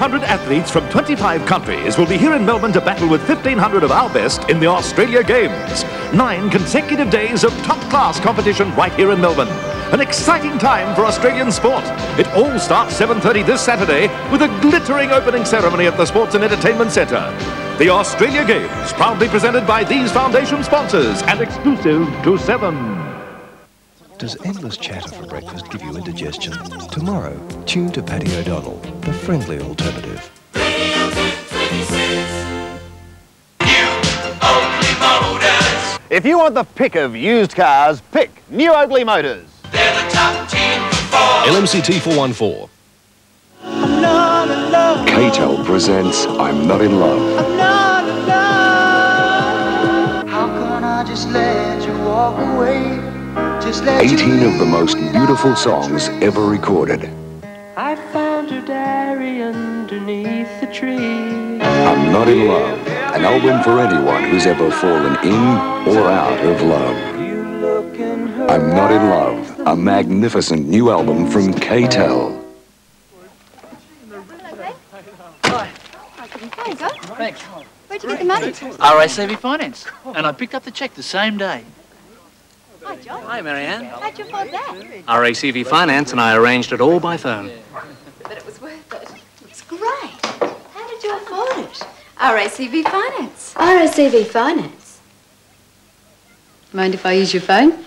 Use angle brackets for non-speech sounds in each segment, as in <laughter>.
400 athletes from 25 countries will be here in Melbourne to battle with 1,500 of our best in the Australia Games. Nine consecutive days of top-class competition right here in Melbourne. An exciting time for Australian sport. It all starts 7.30 this Saturday with a glittering opening ceremony at the Sports and Entertainment Centre. The Australia Games, proudly presented by these foundation sponsors and exclusive to 7. Does endless chatter for breakfast give you indigestion? Tomorrow, tune to Paddy O'Donnell, the friendly alternative. If you want the pick of used cars, pick New Oakleigh Motors. They're the top team for LMCT 414. K-tel presents I'm Not in Love. How can I just let you walk away? Just let 18 of the most beautiful songs ever recorded. I found your diary underneath the tree. I'm Not in Love, an album for anyone who's ever fallen in or out of love. I'm Not in Love, a magnificent new album from K-tel. There you. Thanks. Where'd you get the money? RACV Finance. And I picked up the cheque the same day. Hi, John. Hi, Marianne. How'd you afford that? RACV Finance and I arranged it all by phone. But it was worth it. It's great. How did you afford it? RACV Finance. RACV Finance. Mind if I use your phone?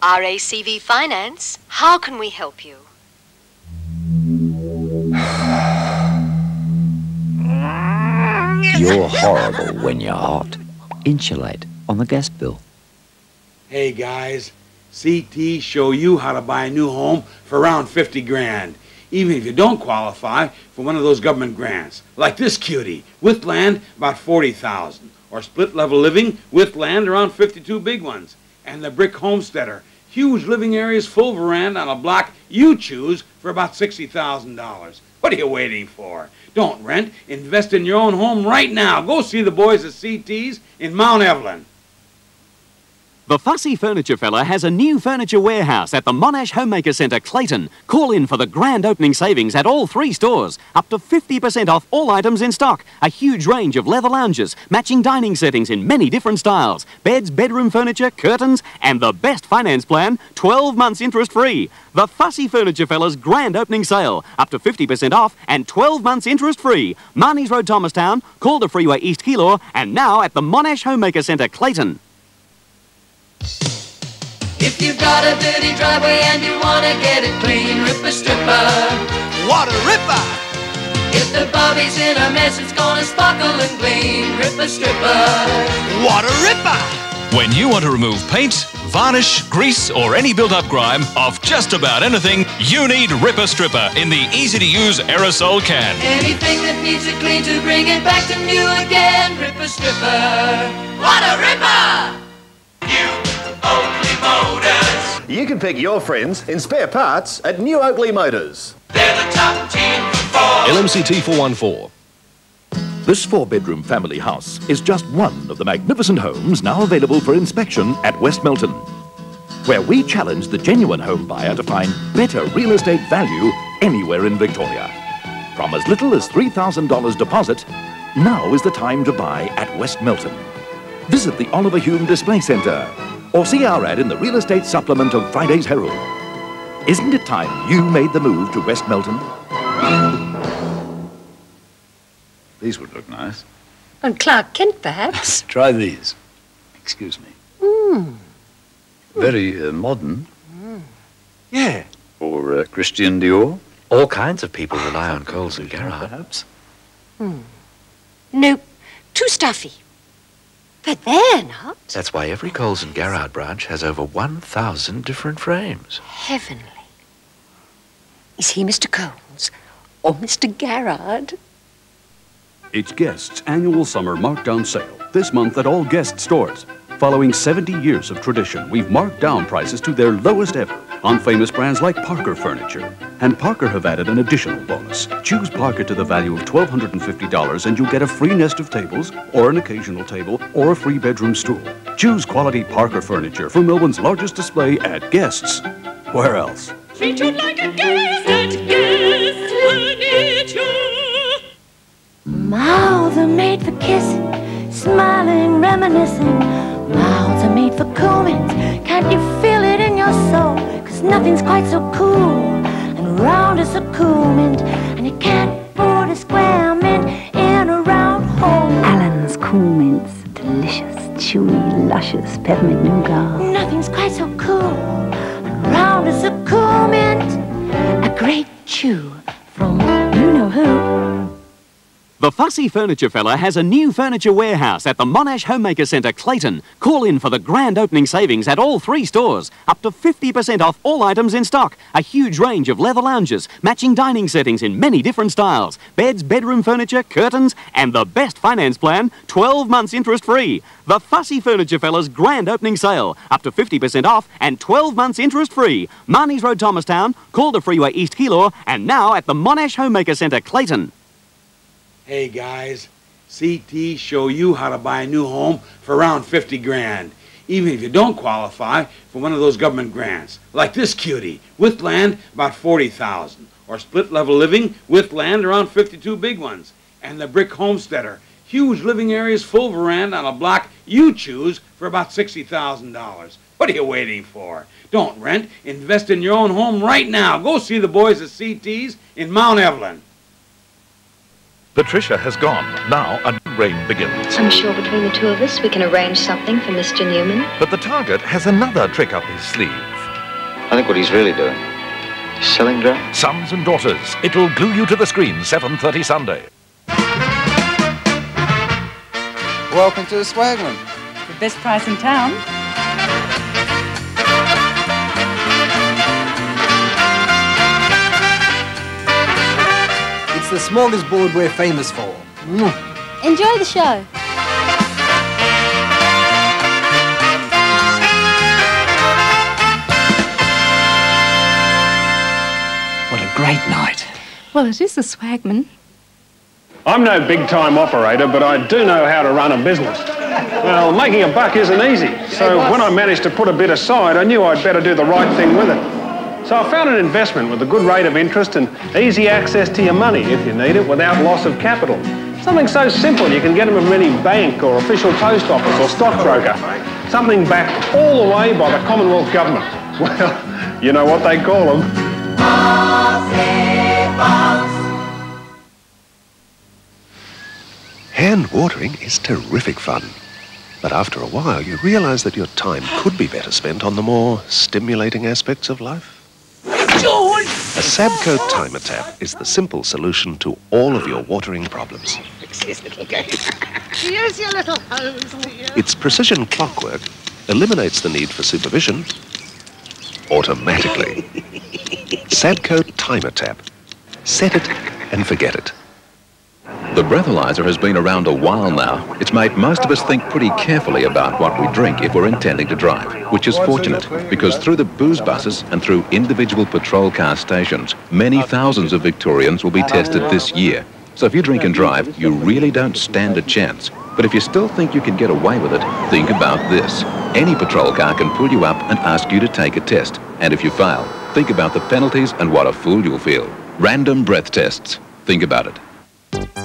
RACV Finance. How can we help you? <sighs> You're horrible when you're hot. Insulate on the gas bill. Hey guys, CT show you how to buy a new home for around 50 grand. Even if you don't qualify for one of those government grants. Like this cutie, with land about 40,000. Or split level living with land around 52 big ones. And the brick homesteader, huge living areas, full veranda on a block you choose for about $60,000. What are you waiting for? Don't rent, invest in your own home right now. Go see the boys at CT's in Mount Evelyn. The Fussy Furniture Fella has a new furniture warehouse at the Monash Homemaker Centre, Clayton. Call in for the grand opening savings at all three stores. Up to 50% off all items in stock. A huge range of leather lounges, matching dining settings in many different styles. Beds, bedroom furniture, curtains, and the best finance plan 12 months interest free. The Fussy Furniture Fella's grand opening sale. Up to 50% off and 12 months interest free. Mahoney's Road, Thomastown, Calder Freeway, East Keilor, and now at the Monash Homemaker Centre, Clayton. If you've got a dirty driveway and you wanna get it clean, Ripper Stripper. What a ripper! If the bobby's in a mess, it's gonna sparkle and gleam. Ripper Stripper. What a ripper! When you want to remove paint, varnish, grease, or any built-up grime off just about anything, you need Ripper Stripper in the easy-to-use aerosol can. Anything that needs it clean to bring it back to new again. Ripper Stripper. What a ripper! You can pick your friends in spare parts at New Oakleigh Motors. LMCT 414. This four-bedroom family house is just one of the magnificent homes now available for inspection at West Melton, where we challenge the genuine home buyer to find better real estate value anywhere in Victoria. From as little as $3,000 deposit, now is the time to buy at West Melton. Visit the Oliver Hume Display Centre or see our ad in the real estate supplement of Friday's Herald. Isn't it time you made the move to West Melton? These would look nice. On Clark Kent, perhaps. <laughs> Try these. Excuse me. Hmm. Very uh, modern. Yeah. Or uh, Christian Dior. All kinds of people rely on Coles and Garrard. Perhaps. Hmm. Nope. Too stuffy. But they're not. That's why every Coles and Garrard branch has over 1,000 different frames. Heavenly. Is he Mr. Coles or Mr. Garrard? It's Guest's annual summer markdown sale this month at all Guest stores. Following 70 years of tradition, we've marked down prices to their lowest ever on famous brands like Parker Furniture. And Parker have added an additional bonus. Choose Parker to the value of $1,250 and you'll get a free nest of tables, or an occasional table, or a free bedroom stool. Choose quality Parker Furniture for Melbourne's largest display at Guests. Where else? Treat you like a guest at Guest Furniture. Mouths are made for kissing, smiling, reminiscing. Mouths are made for comments. Can't you feel it in your soul? Cause nothing's quite so cool and round as a cool mint. And you can't put a square mint in a round hole. Allen's Kool Mints. Delicious, chewy, luscious peppermint nougat. Nothing's quite so cool and round as a cool mint. A great chew The Fussy Furniture Fella has a new furniture warehouse at the Monash Homemaker Centre, Clayton. Call in for the grand opening savings at all three stores. Up to 50% off all items in stock. A huge range of leather lounges, matching dining settings in many different styles, beds, bedroom furniture, curtains, and the best finance plan 12 months interest free. The Fussy Furniture Fella's grand opening sale. Up to 50% off and 12 months interest free. Mahoney's Road, Thomastown, Calder Freeway, East Keilor, and now at the Monash Homemaker Centre, Clayton. Hey guys, CT show you how to buy a new home for around 50 grand. Even if you don't qualify for one of those government grants. Like this cutie, with land about 40,000. Or split level living with land around 52 big ones. And the brick homesteader, huge living areas, full veranda on a block you choose for about $60,000. What are you waiting for? Don't rent, invest in your own home right now. Go see the boys at CT's in Mount Evelyn. Patricia has gone. Now a new reign begins. I'm sure between the two of us we can arrange something for Mr. Newman. But the target has another trick up his sleeve. I think what he's really doing is selling drugs. Sons and Daughters. It'll glue you to the screen 7.30 Sunday. Welcome to the Swagman. The best price in town. The smorgasbord we're famous for. Mm. Enjoy the show. What a great night. Well, it is the Swagman. I'm no big time operator, but I do know how to run a business. Well, making a buck isn't easy, so when I managed to put a bit aside, I knew I'd better do the right thing with it. So I found an investment with a good rate of interest and easy access to your money if you need it without loss of capital. Something so simple you can get them from any bank or official post office or stockbroker. Something backed all the way by the Commonwealth Government. <laughs> Well, you know what they call them. Hand watering is terrific fun. But after a while, you realize that your time could be better spent on the more stimulating aspects of life. A Sabco Timer Tap is the simple solution to all of your watering problems. Here's little game. Here's your little hose, dear. Its precision clockwork eliminates the need for supervision automatically. <laughs> Sabco Timer Tap. Set it and forget it. The breathalyzer has been around a while now. It's made most of us think pretty carefully about what we drink if we're intending to drive, which is fortunate because through the booze buses and through individual patrol car stations, many thousands of Victorians will be tested this year. So if you drink and drive, you really don't stand a chance. But if you still think you can get away with it, think about this. Any patrol car can pull you up and ask you to take a test. And if you fail, think about the penalties and what a fool you'll feel. Random breath tests. Think about it.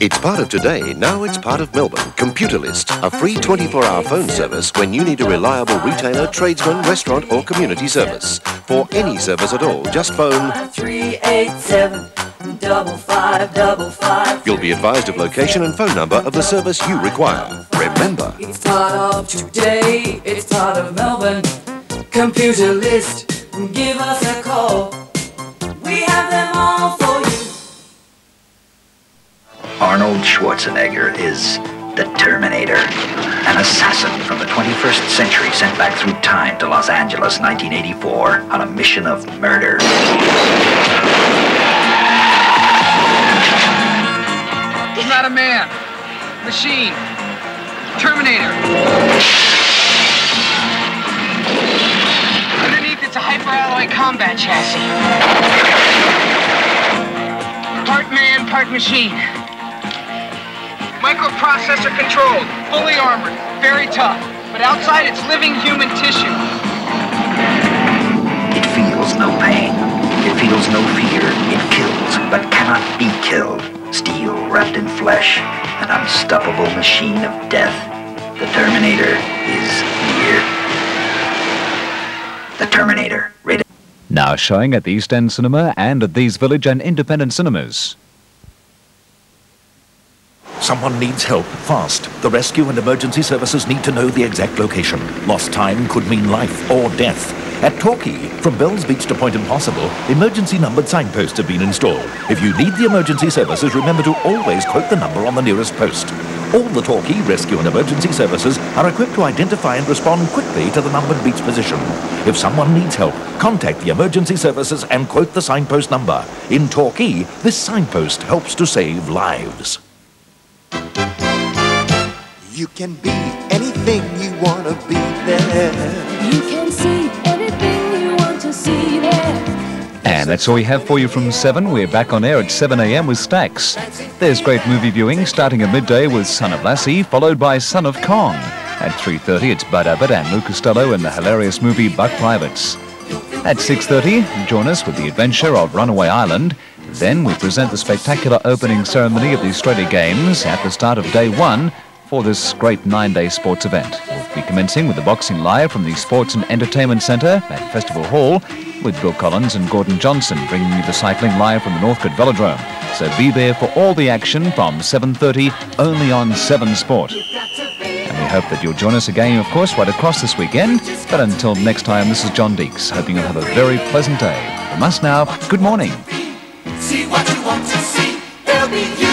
It's part of today, now it's part of Melbourne. Computer List, a free 24-hour phone service when you need a reliable retailer, tradesman, restaurant or community service. For any service at all, just phone 387 double five double five. You'll be advised of location and phone number of the service you require. Remember, It's part of today, it's part of Melbourne. ComputerList, give us a call. We have them all for you. Arnold Schwarzenegger is the Terminator, an assassin from the 21st century sent back through time to Los Angeles, 1984, on a mission of murder. He's not a man. Machine. Terminator. Underneath, it's a hyperalloy combat chassis. Part man, part machine. Microprocessor controlled, fully armored, very tough. But outside, it's living human tissue. It feels no pain. It feels no fear. It kills, but cannot be killed. Steel wrapped in flesh. an unstoppable machine of death. The Terminator is here. The Terminator, rated. Now showing at the East End Cinema and at these village and independent cinemas. Someone needs help, fast. The rescue and emergency services need to know the exact location. Lost time could mean life or death. At Torquay, from Bells Beach to Point Impossible, emergency numbered signposts have been installed. If you need the emergency services, remember to always quote the number on the nearest post. All the Torquay rescue and emergency services are equipped to identify and respond quickly to the numbered beach position. If someone needs help, contact the emergency services and quote the signpost number. In Torquay, this signpost helps to save lives. You can be anything you want to be there. You can see anything you want to see there. And that's all we have for you from 7. We're back on air at 7am with Stacks. There's great movie viewing starting at midday with Son of Lassie, followed by Son of Kong. At 3.30 it's Bud Abbott and Lou Costello in the hilarious movie Buck Privates. At 6.30, join us with the adventure of Runaway Island. Then we present the spectacular opening ceremony of the Australia Games at the start of day one for this great nine-day sports event. We'll be commencing with the boxing live from the Sports and Entertainment Centre at Festival Hall with Bill Collins and Gordon Johnson bringing you the cycling live from the Northcote Velodrome. So be there for all the action from 7.30 only on 7 Sport. And we hope that you'll join us again, of course, right across this weekend. But until next time, this is John Deeks, hoping you'll have a very pleasant day. From us now, good morning. See what you want to see. It'll be you